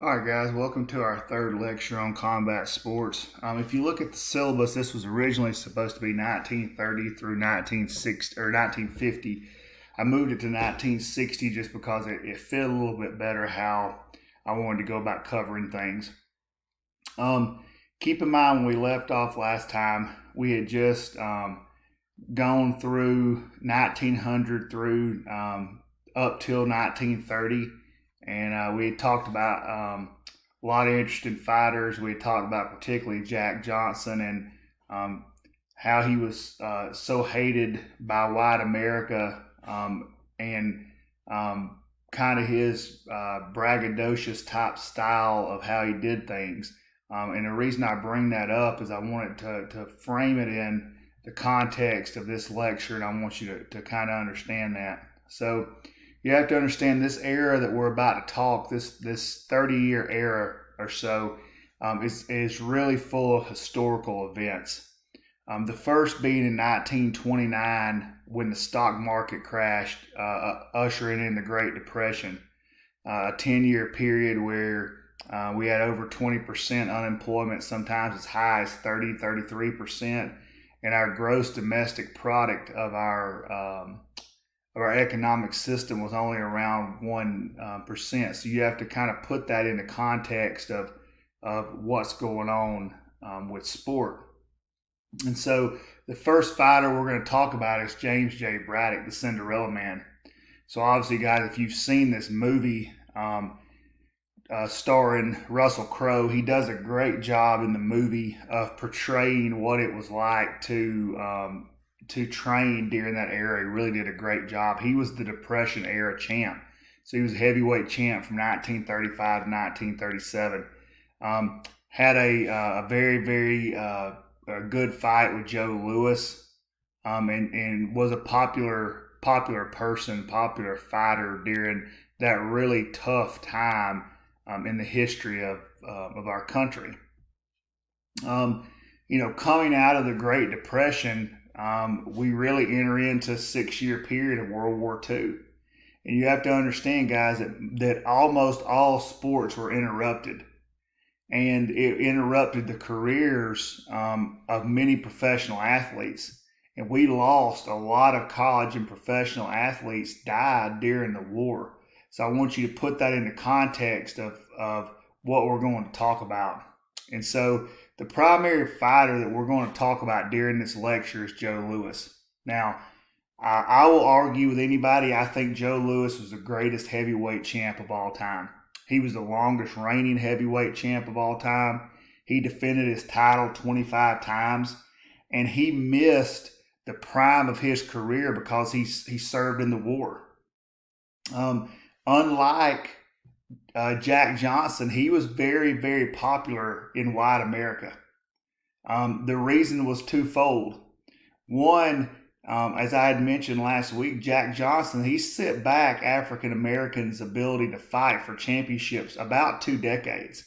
All right, guys, welcome to our third lecture on combat sports. Um, if you look at the syllabus, this was originally supposed to be 1930 through 1960 or 1950. I moved it to 1960 just because it, it fit a little bit better how I wanted to go about covering things. Um, keep in mind when we left off last time, we had just um, gone through 1900 through um, up till 1930 and uh, we talked about um, a lot of interesting fighters. We talked about particularly Jack Johnson and um, how he was uh, so hated by white America um, and um, kind of his uh, braggadocious type style of how he did things. Um, and the reason I bring that up is I wanted to, to frame it in the context of this lecture, and I want you to, to kind of understand that. So, you have to understand this era that we're about to talk this this 30 year era or so um, is, is really full of historical events. Um, the first being in 1929 when the stock market crashed uh, uh ushering in the great depression uh, a 10 year period where uh, we had over 20% unemployment sometimes as high as 30 33% and our gross domestic product of our um, our economic system was only around one uh, percent. So you have to kind of put that into context of of what's going on um, with sport. And so the first fighter we're going to talk about is James J. Braddock, the Cinderella Man. So obviously, guys, if you've seen this movie um, uh, starring Russell Crowe, he does a great job in the movie of portraying what it was like to um, to train during that era. He really did a great job. He was the Depression era champ. So he was a heavyweight champ from 1935 to 1937. Um, had a, uh, a very, very uh, a good fight with Joe Louis um, and, and was a popular popular person, popular fighter during that really tough time um, in the history of, uh, of our country. Um, you know, coming out of the Great Depression, um, we really enter into a six year period of World War II. And you have to understand, guys, that, that almost all sports were interrupted. And it interrupted the careers um, of many professional athletes. And we lost a lot of college and professional athletes died during the war. So I want you to put that into context of, of what we're going to talk about. And so the primary fighter that we're going to talk about during this lecture is Joe Louis. Now, I, I will argue with anybody. I think Joe Louis was the greatest heavyweight champ of all time. He was the longest reigning heavyweight champ of all time. He defended his title 25 times, and he missed the prime of his career because he, he served in the war. Um, unlike uh, Jack Johnson, he was very, very popular in white America. Um, the reason was twofold. One, um, as I had mentioned last week, Jack Johnson, he set back African Americans' ability to fight for championships about two decades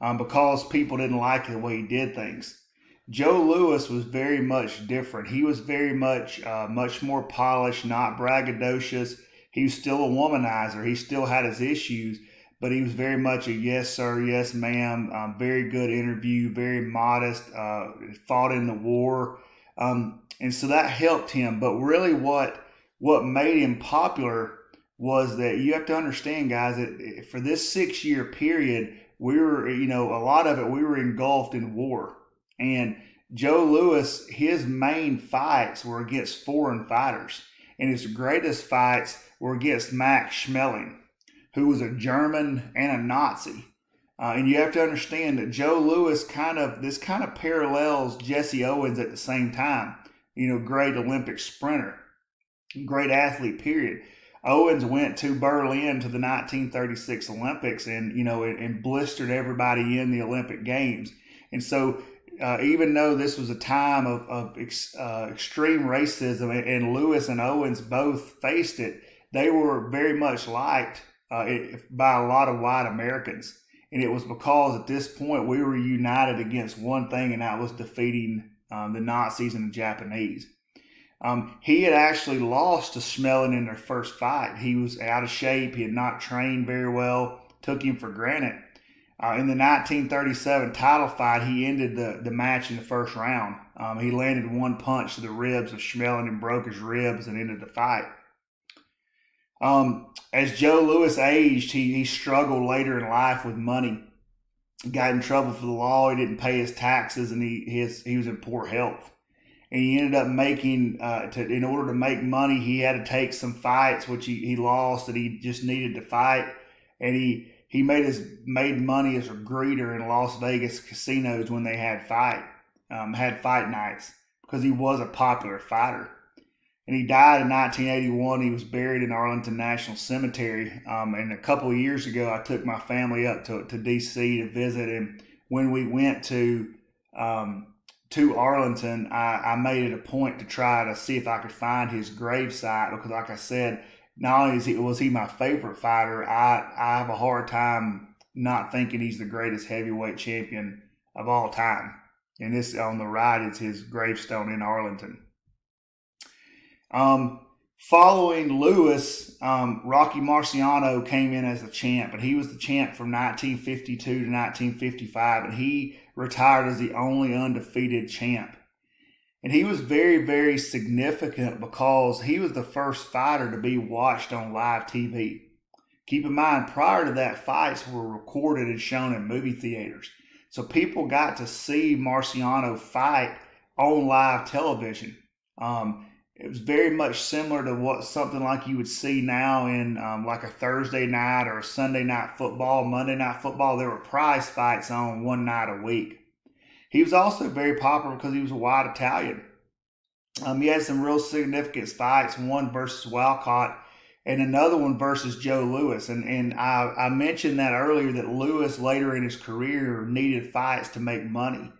um, because people didn't like the way he did things. Joe Louis was very much different. He was very much, uh, much more polished, not braggadocious. He was still a womanizer. He still had his issues, but he was very much a yes sir, yes ma'am, um, very good interview, very modest, uh, fought in the war, um, and so that helped him. But really, what what made him popular was that you have to understand, guys, that for this six year period, we were, you know, a lot of it we were engulfed in war, and Joe Louis his main fights were against foreign fighters, and his greatest fights were against Max Schmeling who was a German and a Nazi. Uh, and you have to understand that Joe Louis kind of this kind of parallels Jesse Owens at the same time. You know, great Olympic sprinter, great athlete. Period. Owens went to Berlin to the 1936 Olympics and you know and, and blistered everybody in the Olympic Games. And so, uh, even though this was a time of, of ex, uh, extreme racism, and, and Louis and Owens both faced it, they were very much liked uh, by a lot of white Americans. And it was because at this point we were united against one thing, and that was defeating um, the Nazis and the Japanese. Um, he had actually lost to Schmeling in their first fight. He was out of shape. He had not trained very well. Took him for granted. Uh, in the 1937 title fight, he ended the, the match in the first round. Um, he landed one punch to the ribs of Schmeling and broke his ribs and ended the fight. Um, as Joe Louis aged, he, he struggled later in life with money. He got in trouble for the law. He didn't pay his taxes, and he his he was in poor health. And he ended up making uh, to in order to make money, he had to take some fights which he, he lost that he just needed to fight, and he he made his made money as a greeter in Las Vegas casinos when they had fight um, had fight nights because he was a popular fighter and he died in 1981. He was buried in Arlington National Cemetery. Um, and a couple of years ago, I took my family up to, to D.C. to visit. And when we went to um, to Arlington, I, I, made it a point to try to see if I could find his gravesite because, like I said, not only he, was he my favorite fighter, I, I have a hard time not thinking he's the greatest heavyweight champion of all time. And this on the right is his gravestone in Arlington. Um, following Louis, um, Rocky Marciano came in as the champ, and he was the champ from 1952 to 1955, and he retired as the only undefeated champ. And he was very, very significant because he was the first fighter to be watched on live TV. Keep in mind, prior to that, fights were recorded and shown in movie theaters. So people got to see Marciano fight on live television. Um, it was very much similar to what something like you would see now in um, like a Thursday night or a Sunday night football, Monday night football. There were prize fights on one night a week. He was also very popular because he was a white Italian. Um, he had some real significant fights, one versus Walcott and another one versus Joe Louis. And, and I, I mentioned that earlier that Louis later in his career needed fights to make money.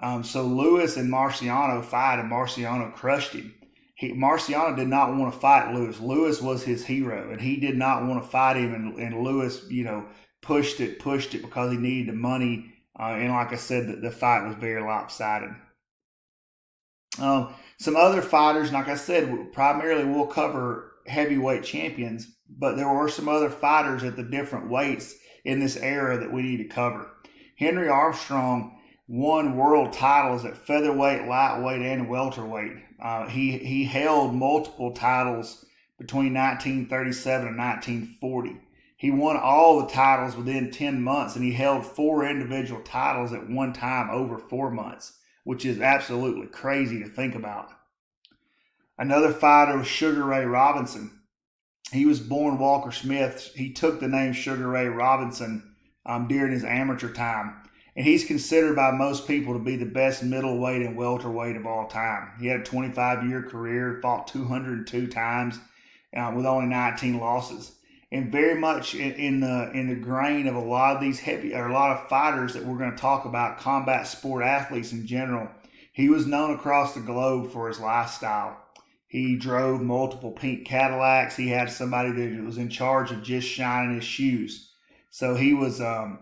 Um, so Louis and Marciano fight, and Marciano crushed him he, Marciano did not want to fight Louis. Louis was his hero, and he did not want to fight him. And, and Louis, you know, pushed it, pushed it because he needed the money. Uh, and like I said, the, the fight was very lopsided. Um, some other fighters, like I said, primarily we'll cover heavyweight champions, but there were some other fighters at the different weights in this era that we need to cover. Henry Armstrong won world titles at featherweight, lightweight, and welterweight. Uh, he he held multiple titles between 1937 and 1940. He won all the titles within 10 months, and he held four individual titles at one time over four months, which is absolutely crazy to think about. Another fighter was Sugar Ray Robinson. He was born Walker Smith. He took the name Sugar Ray Robinson um, during his amateur time and he's considered by most people to be the best middleweight and welterweight of all time. He had a 25 year career, fought 202 times uh, with only 19 losses, and very much in, in, the in the grain of a lot of these heavy or a lot of fighters that we're going to talk about, combat sport athletes in general. He was known across the globe for his lifestyle. He drove multiple pink Cadillacs. He had somebody that was in charge of just shining his shoes. So he was um,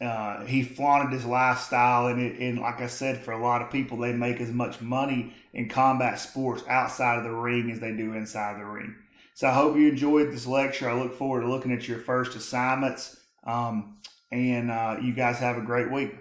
uh, he flaunted his lifestyle, and, it, and like I said, for a lot of people, they make as much money in combat sports outside of the ring as they do inside the ring. So I hope you enjoyed this lecture. I look forward to looking at your first assignments, um, and uh, you guys have a great week.